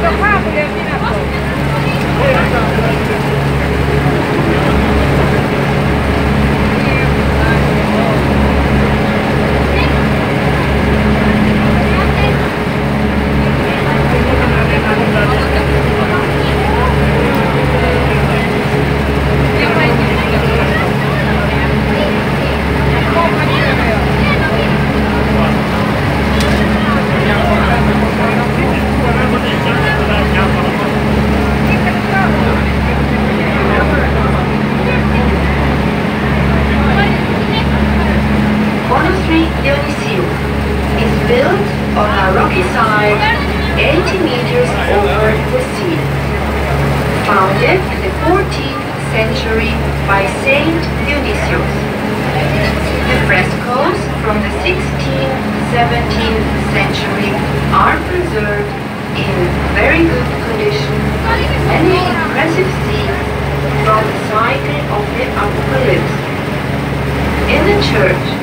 เยกภาพไปเลยพี่นะ Monastery Dionysius is built on a rocky side 80 meters over the sea. Founded in the 14th century by Saint Dionysius. The frescoes from the 16th, 17th century are preserved in very good condition. Many impressive scenes from the cycle of the Apocalypse. In the church,